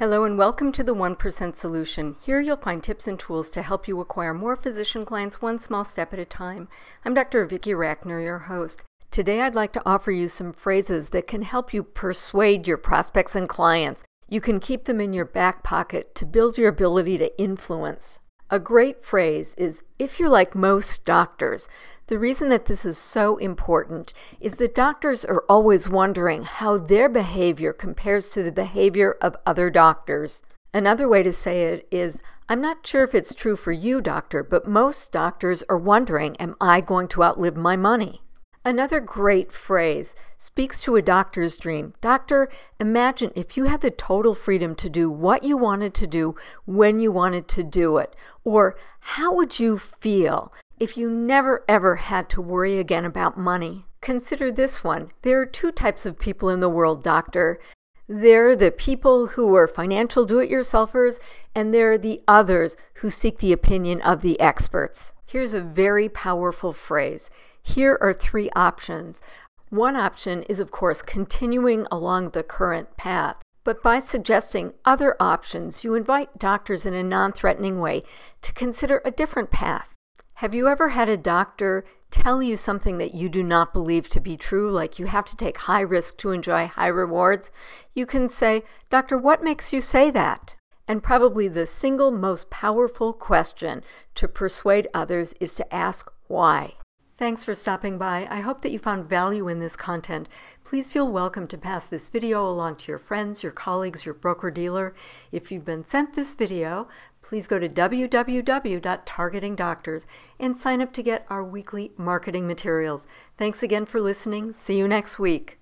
Hello and welcome to the 1% Solution. Here you'll find tips and tools to help you acquire more physician clients one small step at a time. I'm Dr. Vicki Rackner, your host. Today I'd like to offer you some phrases that can help you persuade your prospects and clients. You can keep them in your back pocket to build your ability to influence. A great phrase is if you're like most doctors. The reason that this is so important is that doctors are always wondering how their behavior compares to the behavior of other doctors. Another way to say it is I'm not sure if it's true for you, doctor, but most doctors are wondering am I going to outlive my money? Another great phrase speaks to a doctor's dream. Doctor, imagine if you had the total freedom to do what you wanted to do when you wanted to do it. Or how would you feel if you never ever had to worry again about money? Consider this one. There are two types of people in the world, doctor. There are the people who are financial do it yourselfers, and there are the others who seek the opinion of the experts. Here's a very powerful phrase here are three options. One option is, of course, continuing along the current path. But by suggesting other options, you invite doctors in a non threatening way to consider a different path. Have you ever had a doctor tell you something that you do not believe to be true, like you have to take high risk to enjoy high rewards? You can say, Doctor, what makes you say that? And probably the single most powerful question to persuade others is to ask why. Thanks for stopping by. I hope that you found value in this content. Please feel welcome to pass this video along to your friends, your colleagues, your broker-dealer. If you've been sent this video, please go to www.targetingdoctors and sign up to get our weekly marketing materials. Thanks again for listening. See you next week.